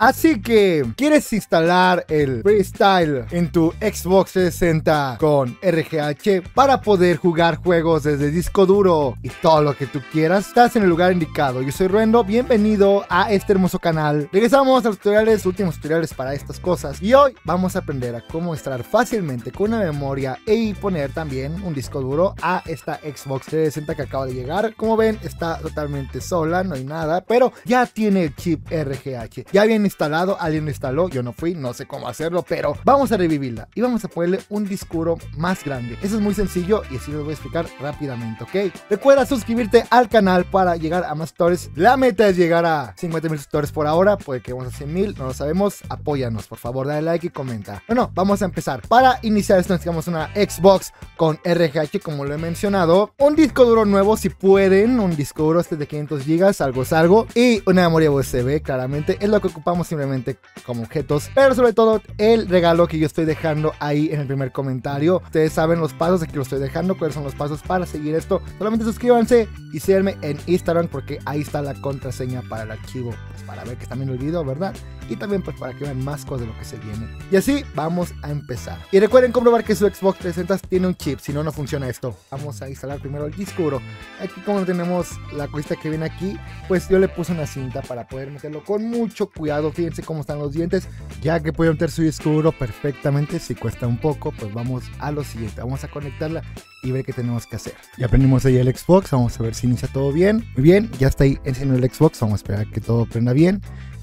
Así que, ¿quieres instalar el Freestyle en tu Xbox 360 con RGH para poder jugar juegos desde disco duro y todo lo que tú quieras? Estás en el lugar indicado. Yo soy Ruendo, bienvenido a este hermoso canal. Regresamos a los tutoriales, últimos tutoriales para estas cosas. Y hoy vamos a aprender a cómo instalar fácilmente con una memoria y poner también un disco duro a esta Xbox 360 que acaba de llegar. Como ven, está totalmente sola, no hay nada, pero ya tiene el chip RGH. Ya bien instalado, alguien lo instaló, yo no fui, no sé cómo hacerlo, pero vamos a revivirla y vamos a ponerle un disco duro más grande. Eso es muy sencillo y así lo voy a explicar rápidamente, ¿ok? Recuerda suscribirte al canal para llegar a más stories. La meta es llegar a 50 mil suscriptores por ahora, puede que vamos a 100 mil, no lo sabemos. Apóyanos, por favor, dale like y comenta. Bueno, vamos a empezar. Para iniciar esto necesitamos una Xbox con RGH, como lo he mencionado. Un disco duro nuevo, si pueden, un disco duro este de 500 GB, algo es algo. Y una memoria USB, claramente, es lo que ocupamos simplemente como objetos. Pero sobre todo, el regalo que yo estoy dejando ahí en el primer comentario. Ustedes saben los pasos, aquí lo estoy dejando, cuáles son los pasos para seguir esto. Solamente suscríbanse y síganme en Instagram porque ahí está la contraseña para el archivo, pues para ver que también olvido, ¿verdad? Y también pues para que vean más cosas de lo que se viene. Y así vamos a empezar. Y recuerden comprobar que su Xbox 360 tiene un chip, si no, no funciona esto. Vamos a instalar primero el disco duro. Aquí como tenemos la cosita que viene aquí, pues yo le puse una cinta para poder meterlo con mucho cuidado. Fíjense cómo están los dientes, ya que puede meter su disco duro perfectamente. Si cuesta un poco, pues vamos a lo siguiente. Vamos a conectarla y ver qué tenemos que hacer. Ya aprendimos ahí el Xbox, vamos a ver si inicia todo bien. Muy bien, ya está ahí encendiendo el Xbox, vamos a esperar que todo prenda bien.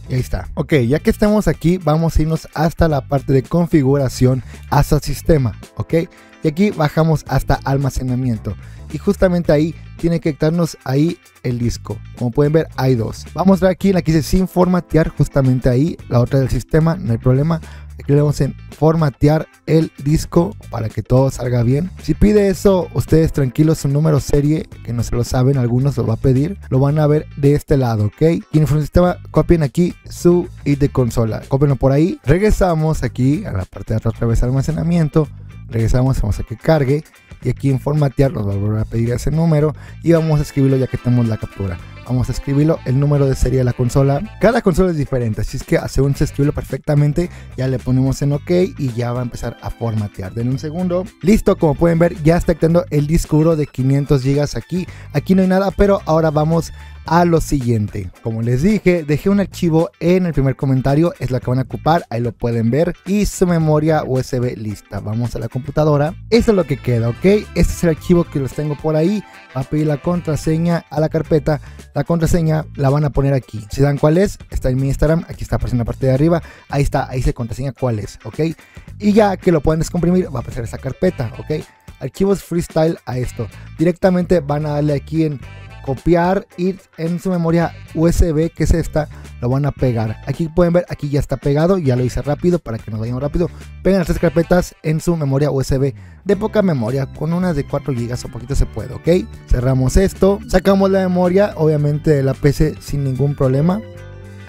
Y ahí está. Ok, ya que estamos aquí, vamos a irnos hasta la parte de configuración, hasta sistema. Ok, y aquí bajamos hasta almacenamiento. Y justamente ahí tiene que estarnos ahí el disco. Como pueden ver, hay dos. Vamos a ver aquí, la que dice sin formatear, justamente ahí. La otra del sistema, no hay problema. Le vamos a formatear el disco para que todo salga bien. Si pide eso, ustedes tranquilos, su número serie, que no se lo saben, algunos lo va a pedir, lo van a ver de este lado, ¿ok? En el sistema, copien aquí su ID consola. Copienlo por ahí. Regresamos aquí a la parte de atrás, otra vez almacenamiento. Regresamos, vamos a que cargue. Y aquí en formatear nos va a volver a pedir ese número. Y vamos a escribirlo ya que tenemos la captura vamos a escribirlo, el número de serie de la consola. Cada consola es diferente, así es que según se escribe perfectamente, ya le ponemos en OK y ya va a empezar a formatear. Den un segundo. Listo, como pueden ver, ya está activando el disco duro de 500 GB aquí. Aquí no hay nada, pero ahora vamos a lo siguiente. Como les dije, dejé un archivo en el primer comentario, es lo que van a ocupar, ahí lo pueden ver. Y su memoria USB lista. Vamos a la computadora. Esto es lo que queda, ¿ok? Este es el archivo que los tengo por ahí. Va a pedir la contraseña a la carpeta. La contraseña la van a poner aquí. Si dan cuál es, está en mi Instagram, aquí está apareciendo en la parte de arriba. Ahí está, ahí se contraseña cuál es, ¿ok? Y ya que lo pueden descomprimir, va a aparecer esa carpeta, ¿ok? Archivos freestyle a esto. Directamente van a darle aquí en copiar y en su memoria USB, que es esta, lo van a pegar. Aquí pueden ver, aquí ya está pegado, ya lo hice rápido para que nos vayan rápido. Pegan las tres carpetas en su memoria USB de poca memoria, con unas de 4 GB o poquito se puede, ¿ok? Cerramos esto, sacamos la memoria, obviamente de la PC sin ningún problema.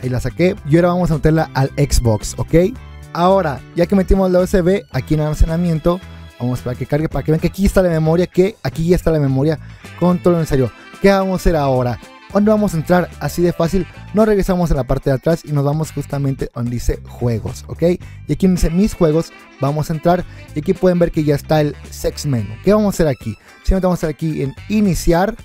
Ahí la saqué y ahora vamos a meterla al Xbox, ¿ok? Ahora, ya que metimos la USB aquí en almacenamiento, vamos a esperar que cargue para que vean que aquí está la memoria, que aquí ya está la memoria con todo lo necesario. ¿Qué vamos a hacer ahora? ¿Dónde vamos a entrar? Así de fácil, nos regresamos a la parte de atrás y nos vamos justamente donde dice juegos, ¿ok? Y aquí dice mis juegos, vamos a entrar y aquí pueden ver que ya está el sex menú. ¿Qué vamos a hacer aquí? Simplemente vamos a hacer aquí en iniciar,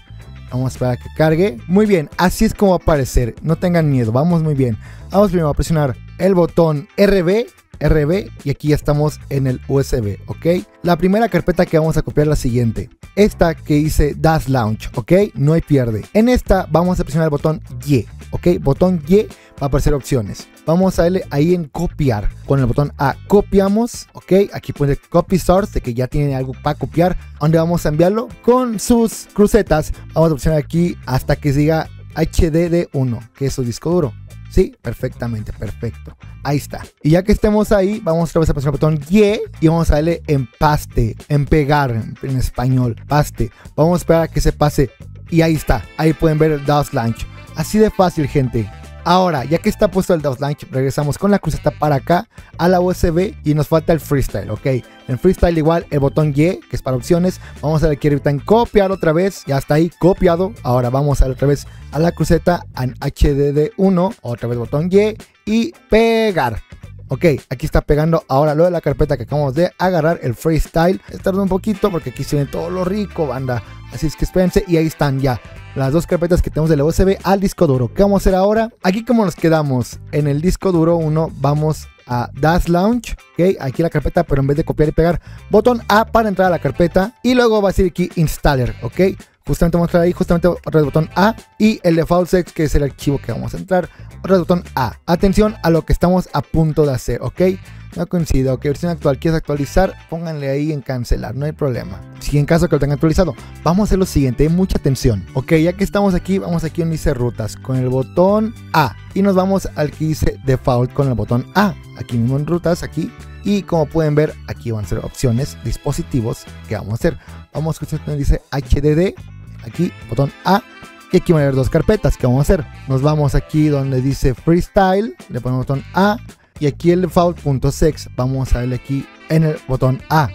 vamos a esperar que cargue. Muy bien, así es como va a aparecer, no tengan miedo, vamos muy bien. Vamos primero a presionar el botón RB RB y aquí ya estamos en el USB, ¿ok? La primera carpeta que vamos a copiar es la siguiente. Esta que dice Das Launch, ¿ok? No hay pierde. En esta vamos a presionar el botón Y, ¿ok? Botón Y va a aparecer opciones. Vamos a darle ahí en copiar. Con el botón A copiamos, ¿ok? Aquí puede copy source, de que ya tiene algo para copiar. ¿Dónde vamos a enviarlo? Con sus crucetas. Vamos a presionar aquí hasta que siga HDD1, que es su disco duro. Sí, perfectamente, perfecto. Ahí está. Y ya que estemos ahí, vamos otra vez a presionar el botón Y y vamos a darle en paste, en pegar en español, paste. Vamos a esperar a que se pase y ahí está. Ahí pueden ver el DOS Launch. Así de fácil, gente. Ahora, ya que está puesto el DOS Launch, regresamos con la cruceta para acá a la USB y nos falta el Freestyle, ¿ok? En Freestyle igual el botón Y, que es para opciones, vamos a ahorita en copiar otra vez, ya está ahí copiado. Ahora vamos a otra vez a la cruceta en HDD1, otra vez botón Y y pegar. Ok, aquí está pegando ahora lo de la carpeta que acabamos de agarrar, el freestyle. Tarda un poquito porque aquí se ve todo lo rico, banda. Así es que espérense y ahí están ya las dos carpetas que tenemos del USB al disco duro. ¿Qué vamos a hacer ahora? Aquí como nos quedamos en el disco duro 1, vamos a Dash Launch, ok, aquí la carpeta, pero en vez de copiar y pegar, botón A para entrar a la carpeta y luego va a decir aquí Installer, ok. Justamente vamos a entrar ahí, justamente vez botón A y el default sex que es el archivo que vamos a entrar, vez botón A. Atención a lo que estamos a punto de hacer, ok. No coincide, ok, versión actual, quieres actualizar, pónganle ahí en cancelar, no hay problema. Si en caso que lo tengan actualizado, vamos a hacer lo siguiente, mucha atención. Ok, ya que estamos aquí, vamos aquí donde dice rutas, con el botón A. Y nos vamos al que dice default con el botón A. Aquí mismo en rutas, aquí. Y como pueden ver, aquí van a ser opciones, dispositivos, que vamos a hacer. Vamos a donde dice HDD, aquí, botón A. Y aquí van a haber dos carpetas que vamos a hacer. Nos vamos aquí donde dice freestyle, le ponemos botón A y aquí el default.sex vamos a darle aquí en el botón A.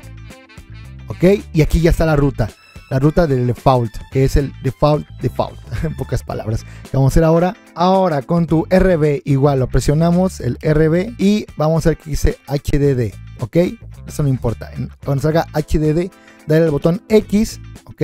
¿Ok? Y aquí ya está la ruta. La ruta del default, que es el default default, en pocas palabras. ¿Qué vamos a hacer ahora? Ahora con tu RB igual lo presionamos, el RB, y vamos a ver que dice HDD, ¿ok? Eso no importa. Cuando salga HDD, dale el botón X, ¿ok?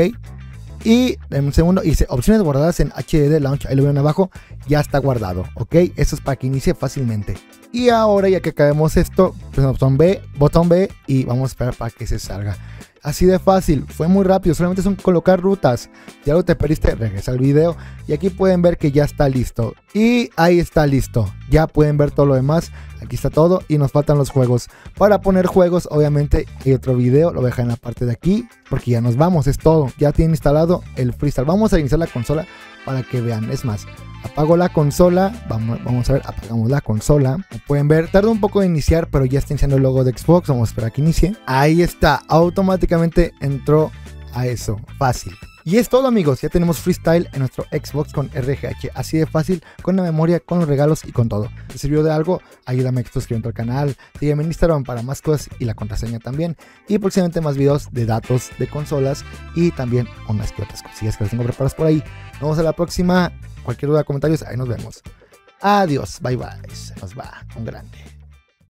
Y en un segundo dice opciones guardadas en HDD Launch, ahí lo ven abajo, ya está guardado, ¿ok? Eso es para que inicie fácilmente. Y ahora ya que acabemos esto, pues botón B, botón B y vamos a esperar para que se salga. Así de fácil, fue muy rápido, solamente son colocar rutas. Ya lo te perdiste, regresa al video y aquí pueden ver que ya está listo. Y ahí está listo, ya pueden ver todo lo demás. Aquí está todo y nos faltan los juegos. Para poner juegos, obviamente, hay otro video, lo dejan en la parte de aquí, porque ya nos vamos, es todo. Ya tiene instalado el freestyle. Vamos a iniciar la consola para que vean. Es más, apago la consola, vamos, vamos a ver, apagamos la consola, como pueden ver, tarda un poco de iniciar, pero ya está iniciando el logo de Xbox, vamos a esperar que inicie, ahí está, automáticamente entró a eso, fácil. Y es todo amigos, ya tenemos freestyle en nuestro Xbox con RGH, así de fácil, con la memoria, con los regalos y con todo. ¿Te sirvió de algo? Ayúdame suscribiendo al canal, sígueme en Instagram para más cosas y la contraseña también. Y próximamente más videos de datos de consolas y también unas que otras cosillas que las tengo preparadas por ahí. Nos vemos a la próxima. Cualquier duda, comentarios, ahí nos vemos. Adiós, bye bye. Se nos va un grande.